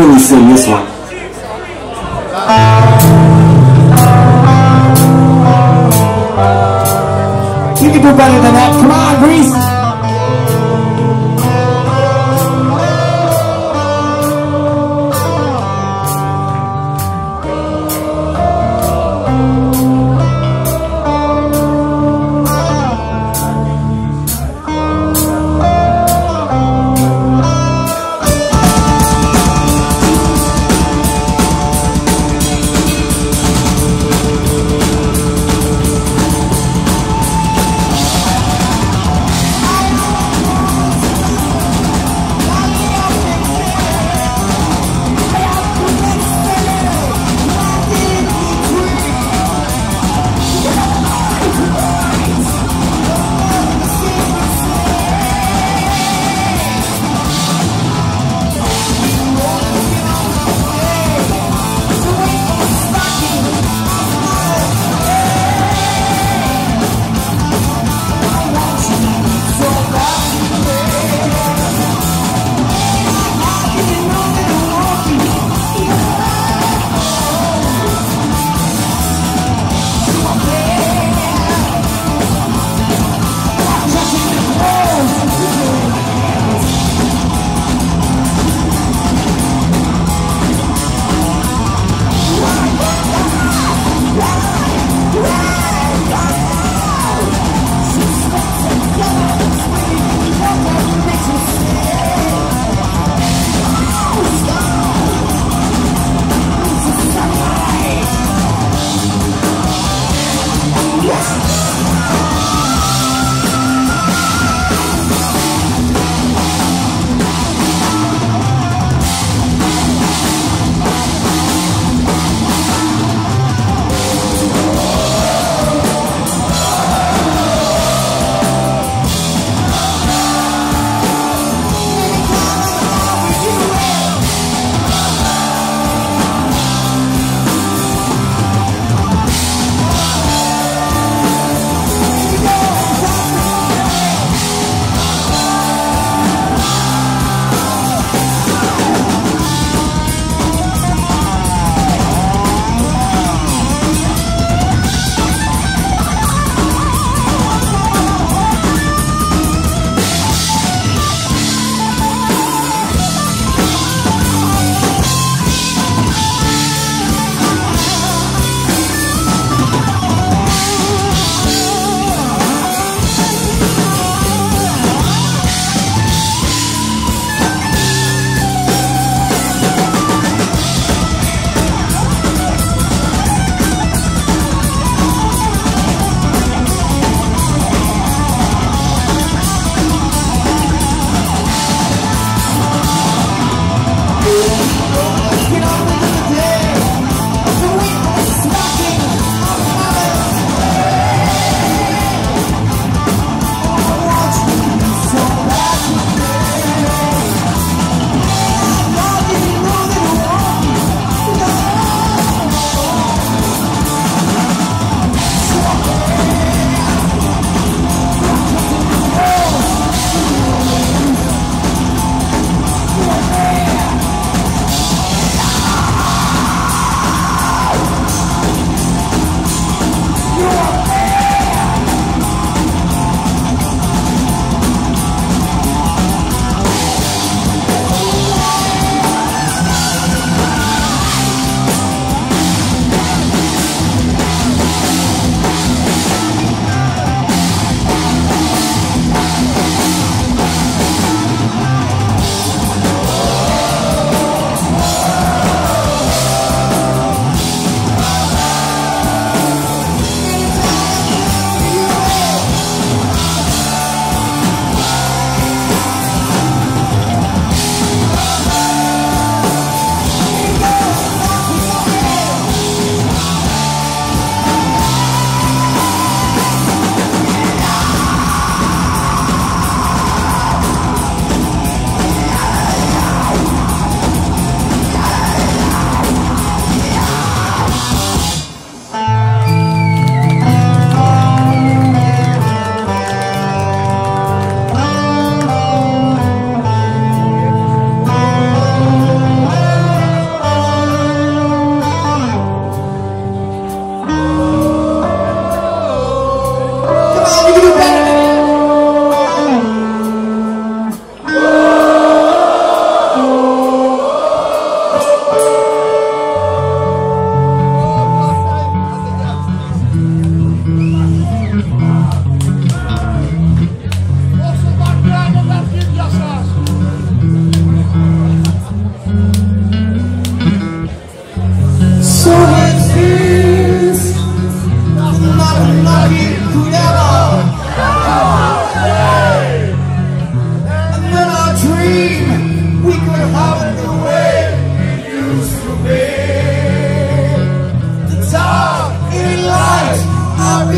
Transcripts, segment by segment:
really sing this one. You can do better than that.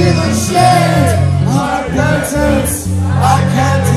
feeling scared. our palpitates. I can't.